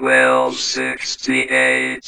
twelve sixty eight.